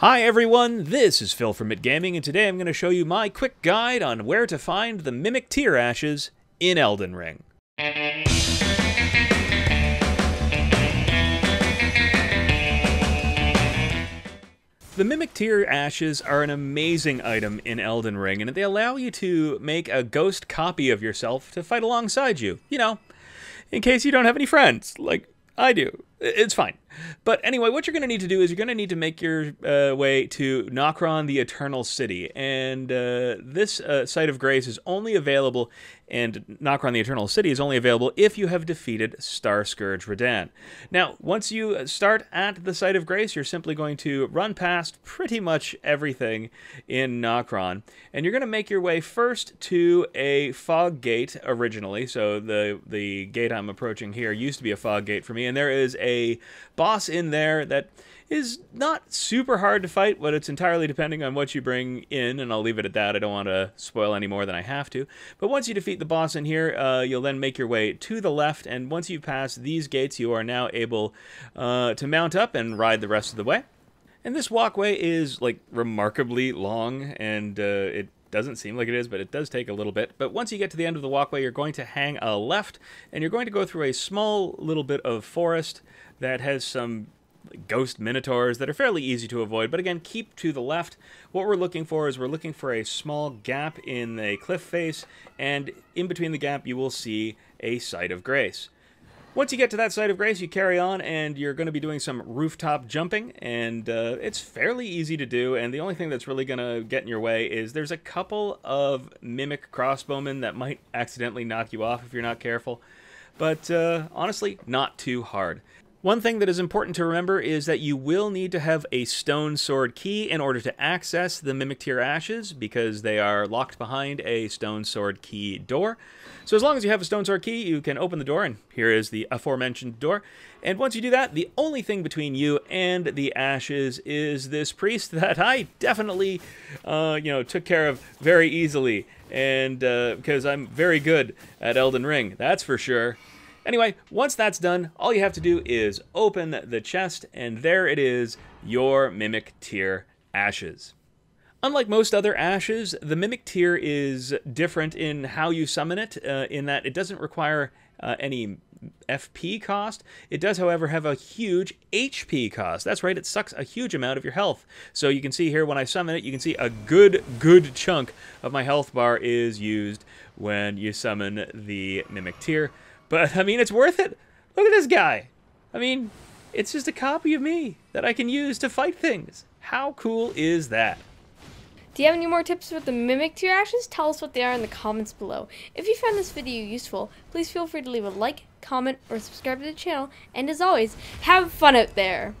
Hi everyone, this is Phil from Mitt Gaming, and today I'm going to show you my quick guide on where to find the Mimic Tear Ashes in Elden Ring. The Mimic Tear Ashes are an amazing item in Elden Ring, and they allow you to make a ghost copy of yourself to fight alongside you. You know, in case you don't have any friends, like I do. It's fine. But anyway, what you're going to need to do is you're going to need to make your uh, way to Nokron, the Eternal City. And uh, this uh, Site of Grace is only available, and Nokron, the Eternal City is only available if you have defeated Star Scourge Radahn. Now, once you start at the Site of Grace, you're simply going to run past pretty much everything in Nokron. And you're going to make your way first to a fog gate originally. So the, the gate I'm approaching here used to be a fog gate for me. And there is a boss in there that is not super hard to fight, but it's entirely depending on what you bring in, and I'll leave it at that. I don't want to spoil any more than I have to. But once you defeat the boss in here, uh, you'll then make your way to the left, and once you pass these gates, you are now able uh, to mount up and ride the rest of the way. And this walkway is like remarkably long, and uh, it doesn't seem like it is, but it does take a little bit. But once you get to the end of the walkway, you're going to hang a left, and you're going to go through a small little bit of forest that has some ghost minotaurs that are fairly easy to avoid. But again, keep to the left. What we're looking for is we're looking for a small gap in the cliff face, and in between the gap, you will see a site of grace. Once you get to that site of grace, you carry on, and you're going to be doing some rooftop jumping, and uh, it's fairly easy to do. And the only thing that's really going to get in your way is there's a couple of mimic crossbowmen that might accidentally knock you off if you're not careful. But uh, honestly, not too hard. One thing that is important to remember is that you will need to have a stone sword key in order to access the Mimic Tear Ashes because they are locked behind a stone sword key door. So as long as you have a stone sword key, you can open the door, and here is the aforementioned door. And once you do that, the only thing between you and the ashes is this priest that I definitely, uh, you know, took care of very easily, and uh, because I'm very good at Elden Ring, that's for sure. Anyway, once that's done, all you have to do is open the chest, and there it is, your Mimic Tear Ashes. Unlike most other ashes, the Mimic Tear is different in how you summon it, uh, in that it doesn't require uh, any FP cost. It does, however, have a huge HP cost. That's right, it sucks a huge amount of your health. So you can see here when I summon it, you can see a good, good chunk of my health bar is used when you summon the Mimic Tear. But, I mean, it's worth it. Look at this guy. I mean, it's just a copy of me that I can use to fight things. How cool is that? Do you have any more tips with the Mimic Tear Ashes? Tell us what they are in the comments below. If you found this video useful, please feel free to leave a like, comment, or subscribe to the channel. And as always, have fun out there!